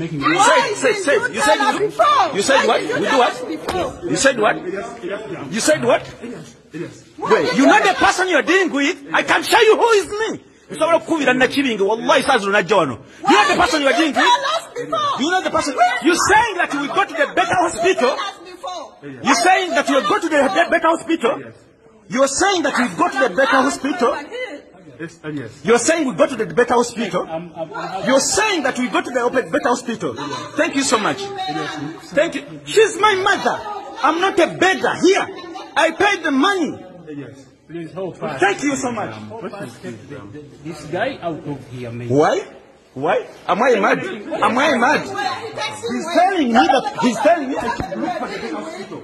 making You it. said, said, said, you said, you, you said what? We do what? You said what? You said what? Wait, you know the person you're dealing with? I can show you who is me. nsobola okukubira nakibinge wallahi saa zino wano you know the person you are dealing with you know the person You are saying that you will go to the better hospital You are saying that you will go to the better hospital you're saying that we go to the better hospital Yes, uh, yes. you're saying we go to the better hospital I'm, I'm, I'm, You're saying that we go to the open, better hospital. Thank you so much. Thank you. She's my mother. I'm not a beggar here. I paid the money. yes. Please hold fast. Thank you so much. This guy out of here, man. Why? Why? Am I mad? Am I mad? He's telling me that he's telling me I should look for the better hospital.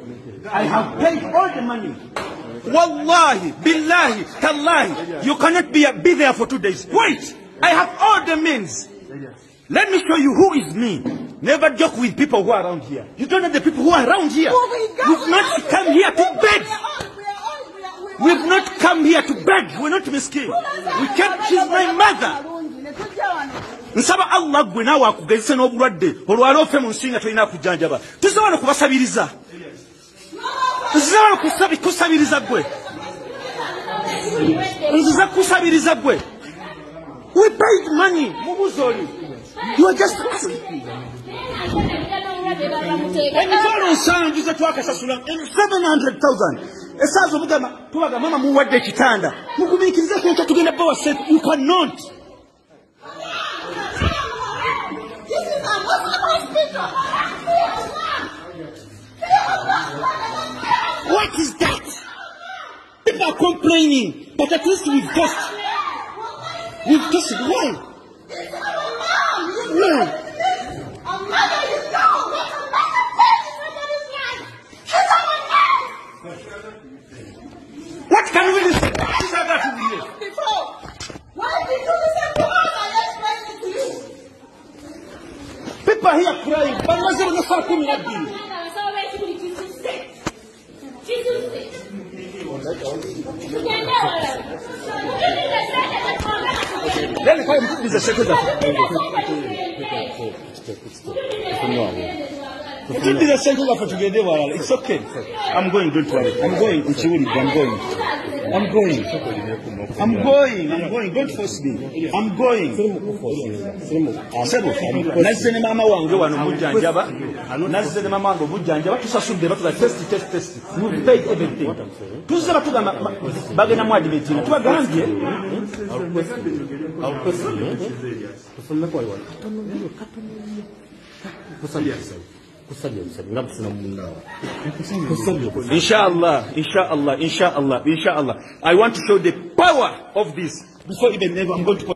I have paid all the money. Wallahi, billahi, tallahi, you cannot be, be there for two days. Wait, I have all the means. Let me show you who is me. Never joke with people who are around here. You don't know the people who are around here. We've not come here to beg. We've not come here to beg. We're not miskin. We came, she's my mother. nsaba allah gwe naawe akugezese n'obulwadde olwali ofe mu nsi nga tolina kujjanjaba tusobola kubasabiriza nziza wano kusabiriza gwe nziza kusabiriza gwe we paid money. Mubuzi oli. You are just emitwalo nsanju ze twakasasula. 700000 esaaza omugamba tubaga mama muwadde ekitanda. Mugumiikirize kyo tugenda bawa sente you cannot What is that? People are complaining, but at least we've just, we've just, why? Why? What can we listen? These are that we hear. People are here crying, but what's the saa kumi na mbili? Then if I put this a second, put this a second for together. Well, it's okay. I'm going. Don't worry. I'm going. Nchiwuli, I'm going. I'm going. I'm going. I'm going. Don't force me. I'm going. Sebo, nazze ne maama wange wano mujjanjaba nazze ne maama wange omujjanjaba tusasudde batuga test test test we paid everything tuzze batugamba bagenda mu admitina tubagambye inshallah inshallah inshallah inshallah i want to show the power of this. Before even i'm going to